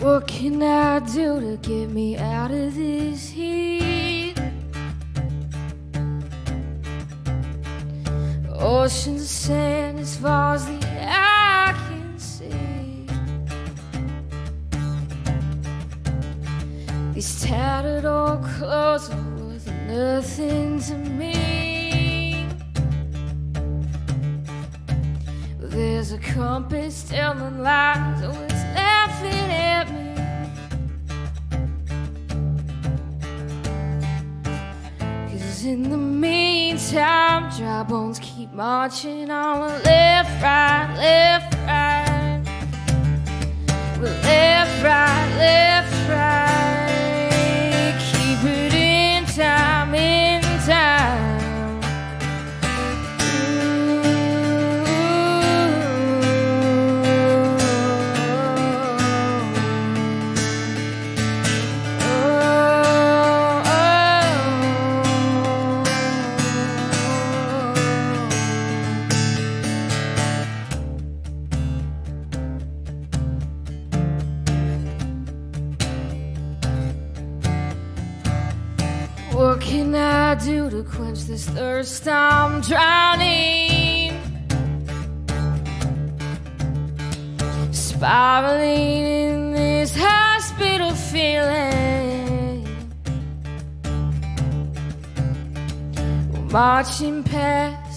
What can I do to get me out of this heat? Oceans of sand as far as the eye can see. These tattered old clothes are worth nothing to me. There's a compass telling lies, oh, it's laughing at me. Cause in the meantime, dry bones keep marching on left, right, left, right. Well, left, What can I do to quench this thirst I'm drowning? Spiraling in this hospital feeling. Marching past